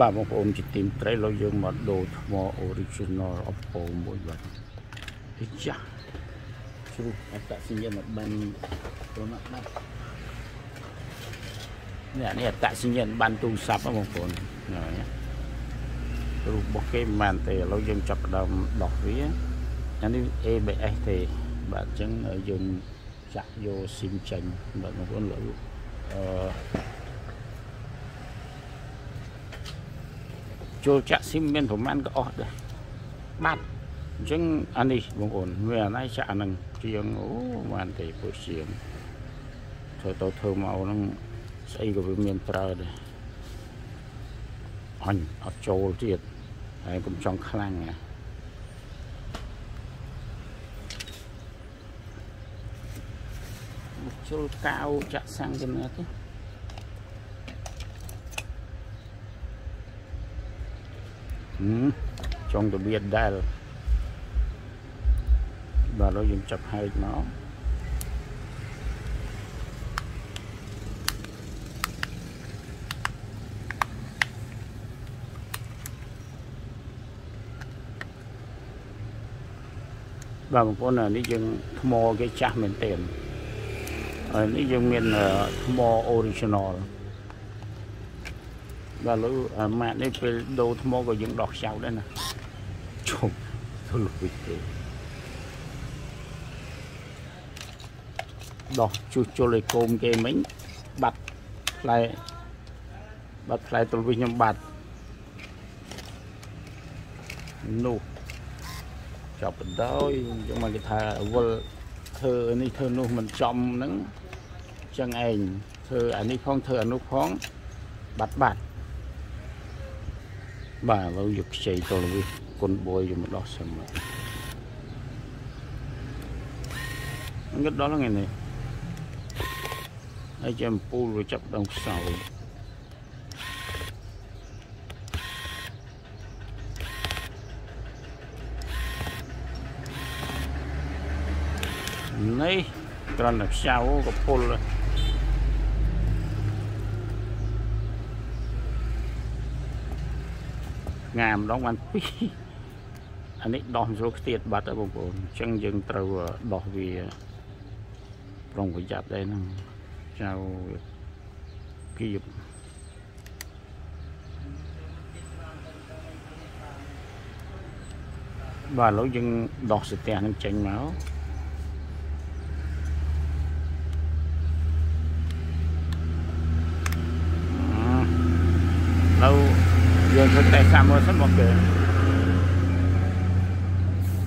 បាទបងប្អូនជាទីមត្រីលោកយើងមកដូរថ្ម original Oppo មួយបាទទីចាស់ជ្រុះអត្តសញ្ញាណបានព្រមណាស់នេះនេះអត្តសញ្ញាណបានទូរស័ព្ទបងប្អូនណារូបរបស់គេមិនមែនទេឥឡូវយើងចាប់ផ្ដើមដោះវាអានេះ ABS ទេបាទអញ្ចឹងយើងចាក់យកស៊ីមចេញបាទបងប្អូនលើអឺ ចូលចាក់ស៊ីមមានប្រហែលក៏អស់ដែរបាត់អញ្ចឹងអានេះបងប្អូនវាអានេះចាក់អានឹងជាងអូបានទេពុះជាងធ្វើទៅធ្វើមកហ្នឹងស្អីក៏វាមានប្រើដែរអញអត់ចូលទៀតហើយកុំចង់ខ្លាំងណាជុលកៅចាក់សាំងទៅណាទៅហឹម ចង់ទៅបៀតដែលបាទឥឡូវយើងចាប់ហែកមកបាទបងប្អូននេះយើងថ្មគេចាស់មែនទែនហើយនេះយើងមានថ្ម original បាទលើម៉ាក់នេះពេលដូរថ្មក៏យើងដោះខ្ចៅដែរណាជុំទៅលុយទេដោះជួសជុលឲ្យកូនគេមិញបាត់ផ្លែបាត់ផ្លែទល់វិញខ្ញុំបាត់នោះចាប់បណ្ដោយយើងមកគេថាវល់ធ្វើនេះធ្វើនោះមិនចំហ្នឹងចឹងឯងធ្វើអានេះផងធ្វើអានោះផងបាត់បាត់ បាទឥឡូវយកខ្ចីទៅលើគុណបួយយកមកដោះសិនមកងឹតដល់ថ្ងៃនេះហើយចាំពូលវាចាប់ដងខ្សោយនេះត្រង់តែខ្ចៅក៏ពុល ងាម្ដងបានពីរអានេះដោះស្រួលខ្ទៀតបាត់ហើយបងប្អូនអញ្ចឹងយើងត្រូវដោះវាប្រុងប្រយ័ត្នដែរហ្នឹងចៅគៀបបាទឥឡូវយើងដោះស្ទះនឹងចេញមកនៅយើងធ្វើតែសា មើលសិនមកគេ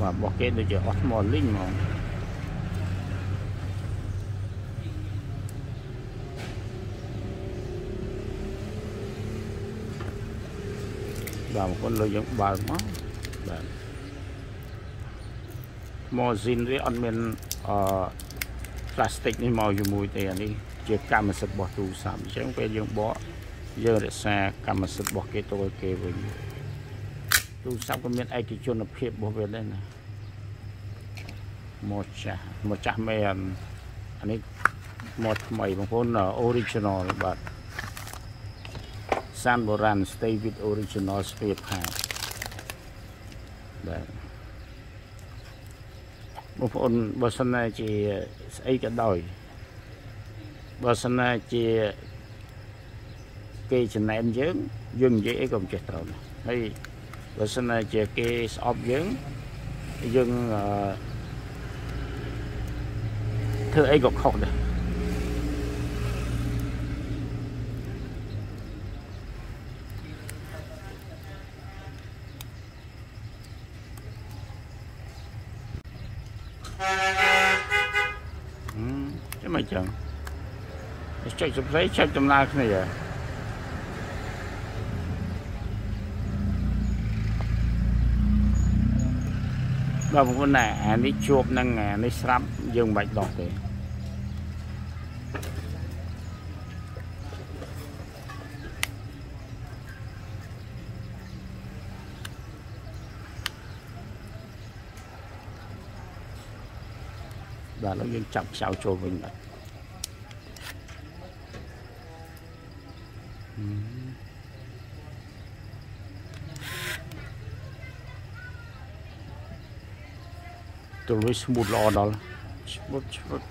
បាទរបស់គេដូចជាអស់ថ្មលីងហ្មងបាទបងប្អូនលើយើងបើកមកបាទម៉ូស៊ីនវាអត់មានអឺផ្លាស្ទិកនេះមកជាមួយទេអានេះជាកម្មសិទ្ធិរបស់ទូរស័ព្ទអញ្ចឹងពេលយើងបក យើងរក្សាកម្មសិទ្ធិរបស់គេទៅឲ្យគេវិញទូរស័ព្ទក៏មានឯកជនភាពរបស់វាដែរណាមកចាស់មកចាស់មែនអានេះមកថ្មីបងប្អូន original បាទសានបុរាណ stay with original spare part បាទបងប្អូនបើសិនណាជាស្អីក៏ដោយបើសិនណាជា គេចំណែនយើងយើងនិយាយអីក៏មិនចេះត្រូវដែរហើយបើសិនណាជាគេស្អប់យើងយើងធ្វើអីក៏ខុសដែរចាំមិនចឹងចុច subscribe ចុចដំណើរគ្នា បាទបងប្អូនណាអានេះជួបនឹងអានេះស្រាប់យើងមិនបាច់ដោះទេបាទឥឡូវយើងចាប់ខ្ចៅចូលវិញបាទ ទល់វាស្មូតល្អដល់ស្មូតស្មូត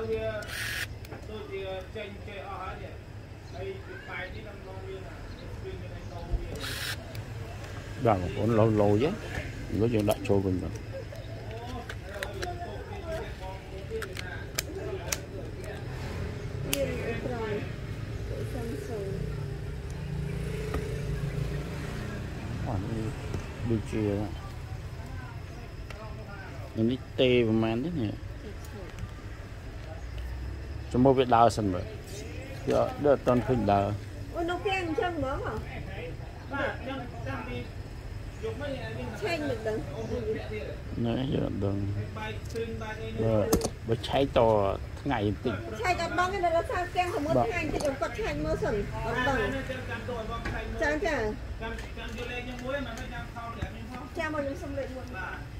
នេះឥឡូវវាដូចជាចេញចេះអស់ហើយនេះហើយពី ជានេះទេប្រហែលទេនេះចាំមកវាដើរសិនមើលយកដល់អត់តន់ឃើញដើរអូនោះគេអញ្ចឹងហ្មងហ៎បាទខ្ញុំតាមពីយកមកនេះឆេងមិនដឹងនេះយកអត់ដឹងបែកស្ពីងបែកអីនេះបើបើឆែកតថ្ងៃបន្តិចឆេងអត់ដឹងទេដល់ថាទាំងសមុទ្រឆេងតិចគាត់ឆេងមើលសិនអត់ដឹងចាំចាំទៅឲ្យបងខ្លាញ់មើលចាចាចាំចាំយកលេខខ្ញុំមួយមិនចាំខោលាក់ខ្ញុំផងចាំមកខ្ញុំសុំលេខមួយបាទ